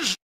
Revenge!